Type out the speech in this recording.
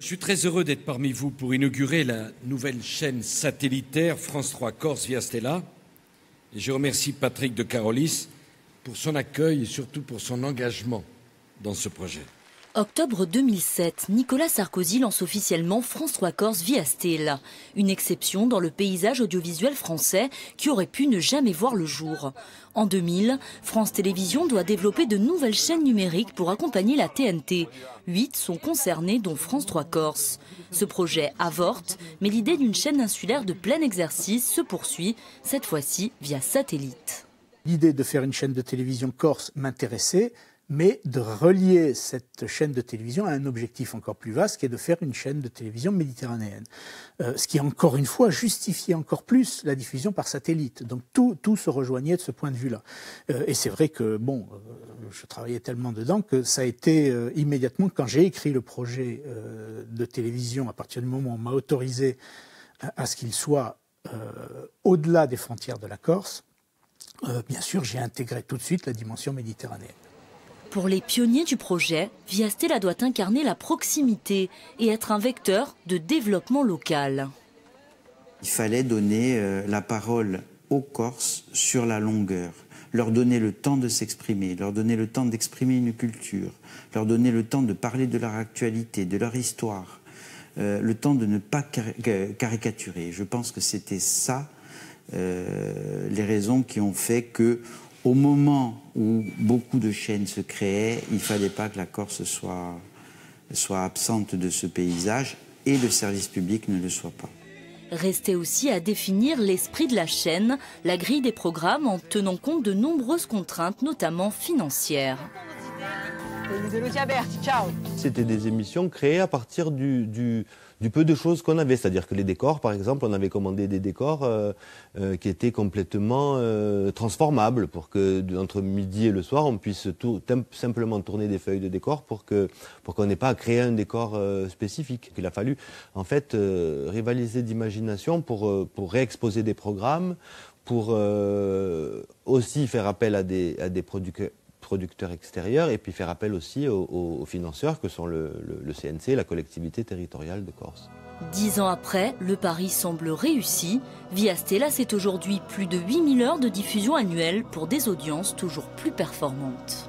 Je suis très heureux d'être parmi vous pour inaugurer la nouvelle chaîne satellitaire France 3 Corse via Stella. Et je remercie Patrick de Carolis pour son accueil et surtout pour son engagement dans ce projet. Octobre 2007, Nicolas Sarkozy lance officiellement France 3 Corse via Stella, une exception dans le paysage audiovisuel français qui aurait pu ne jamais voir le jour. En 2000, France Télévisions doit développer de nouvelles chaînes numériques pour accompagner la TNT. Huit sont concernées, dont France 3 Corse. Ce projet avorte, mais l'idée d'une chaîne insulaire de plein exercice se poursuit, cette fois-ci via satellite. L'idée de faire une chaîne de télévision corse m'intéressait, mais de relier cette chaîne de télévision à un objectif encore plus vaste, qui est de faire une chaîne de télévision méditerranéenne. Euh, ce qui, encore une fois, justifiait encore plus la diffusion par satellite. Donc tout, se rejoignait de ce point de vue-là. Euh, et c'est vrai que, bon, euh, je travaillais tellement dedans que ça a été immédiatement, quand j'ai écrit le projet de télévision, à partir du moment où on m'a autorisé à ce qu'il soit au-delà des frontières de la Corse, bien sûr, j'ai intégré tout de suite la dimension méditerranéenne. Pour les pionniers du projet, Via Stella doit incarner la proximité et être un vecteur de développement local. Il fallait donner euh, la parole aux Corses sur la longueur, leur donner le temps de s'exprimer, leur donner le temps d'exprimer une culture, leur donner le temps de parler de leur actualité, de leur histoire, euh, le temps de ne pas caricaturer. Je pense que c'était ça euh, les raisons qui ont fait que au moment où beaucoup de chaînes se créaient, il ne fallait pas que la Corse soit, soit absente de ce paysage et le service public ne le soit pas. Restait aussi à définir l'esprit de la chaîne, la grille des programmes en tenant compte de nombreuses contraintes, notamment financières. C'était des émissions créées à partir du, peu de choses qu'on avait. C'est-à-dire que les décors, par exemple, on avait commandé des décors euh, euh, qui étaient complètement euh, transformables pour que entre midi et le soir, on puisse tout, simplement tourner des feuilles de décor pour que pour qu'on n'ait pas à créer un décor spécifique. Il a fallu en fait rivaliser d'imagination pour pour réexposer des programmes, pour aussi faire appel à des à des producteurs producteurs extérieurs et puis faire appel aussi aux, financeurs que sont le, le, le CNC, la collectivité territoriale de Corse. Dix ans après, le pari semble réussi. Via Stella, c'est aujourd'hui plus de 8000 heures de diffusion annuelle pour des audiences toujours plus performantes.